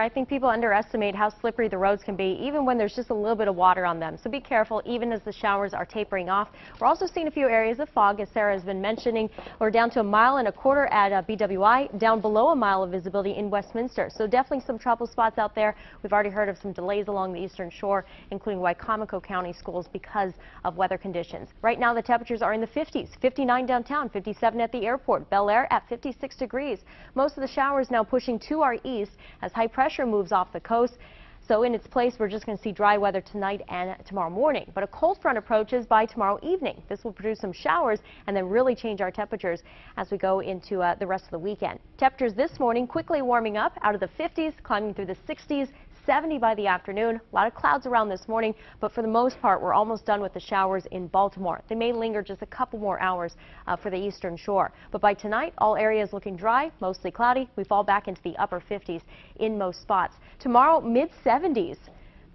I think people underestimate how slippery the roads can be, even when there's just a little bit of water on them. So be careful, even as the showers are tapering off. We're also seeing a few areas of fog, as Sarah has been mentioning. We're down to a mile and a quarter at uh, BWI, down below a mile of visibility in Westminster. So definitely some trouble spots out there. We've already heard of some delays along the eastern shore, including Wicomico County schools because of weather conditions. Right now, the temperatures are in the 50s, 59 downtown, 57 at the airport, Bel Air at 56 degrees. Most of the showers now pushing to our east as high pressure pressure moves off the coast. So in its place, we're just going to see dry weather tonight and tomorrow morning. But a cold front approaches by tomorrow evening. This will produce some showers and then really change our temperatures as we go into uh, the rest of the weekend. Temperatures this morning quickly warming up out of the 50s, climbing through the 60s 70 by the afternoon. A lot of clouds around this morning, but for the most part, we're almost done with the showers in Baltimore. They may linger just a couple more hours uh, for the eastern shore. But by tonight, all areas looking dry, mostly cloudy. We fall back into the upper 50s in most spots. Tomorrow, mid 70s.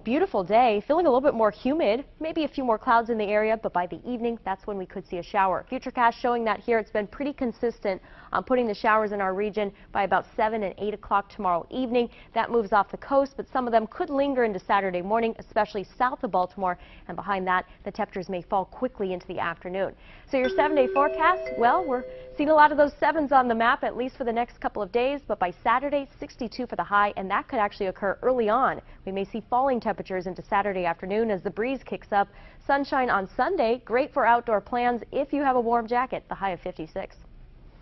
Beautiful day, feeling a little bit more humid, maybe a few more clouds in the area, but by the evening, that's when we could see a shower. Futurecast showing that here it's been pretty consistent on putting the showers in our region by about 7 and 8 o'clock tomorrow evening. That moves off the coast, but some of them could linger into Saturday morning, especially south of Baltimore. And behind that, the temperatures may fall quickly into the afternoon. So your seven-day forecast, well, we're seeing a lot of those sevens on the map, at least for the next couple of days. But by Saturday, 62 for the high, and that could actually occur early on. We may see falling temperatures into Saturday afternoon as the breeze kicks up. Sunshine on Sunday, great for outdoor plans if you have a warm jacket, the high of 56.